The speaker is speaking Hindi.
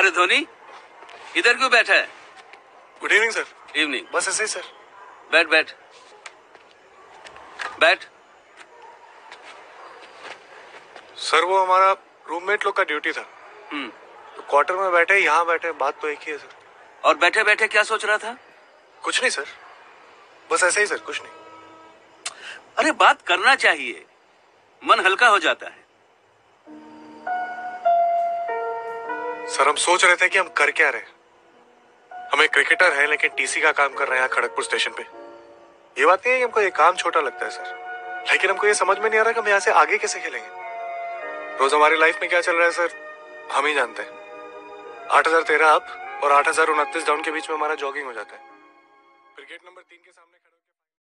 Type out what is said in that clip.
अरे धोनी इधर क्यों बैठा है? गुड इवनिंग सर इवनिंग बस ऐसे ही सर बैठ बैठ। बैठ। सर वो हमारा रूममेट लोग का ड्यूटी था। हम्म। तो क्वार्टर में बैठे यहाँ बैठे बात तो एक ही है सर और बैठे बैठे क्या सोच रहा था? कुछ नहीं सर बस ऐसे ही सर कुछ नहीं। अरे बात करना चाहिए। मन हल्का हो जाता है। सर, हम सोच रहे थे कि हम कर क्या रहे। हम एक क्रिकेटर हैं, लेकिन टीसी का काम कर रहे हैं खड़गपुर स्टेशन पे। ये बात नहीं है कि हमको ये काम छोटा लगता है, सर। लेकिन हमको ये समझ में नहीं आ रहा कि हम यहाँ से आगे कैसे खेलेंगे। रोज हमारी लाइफ में क्या चल रहा है, सर? हम ही जानते हैं। आठ हज़ार तेरह अप और आठ हज़ार उनतीस डाउन के बीच में हमारा जॉगिंग हो जाता है। फिर गेट नंबर तीन के सामने खड़े-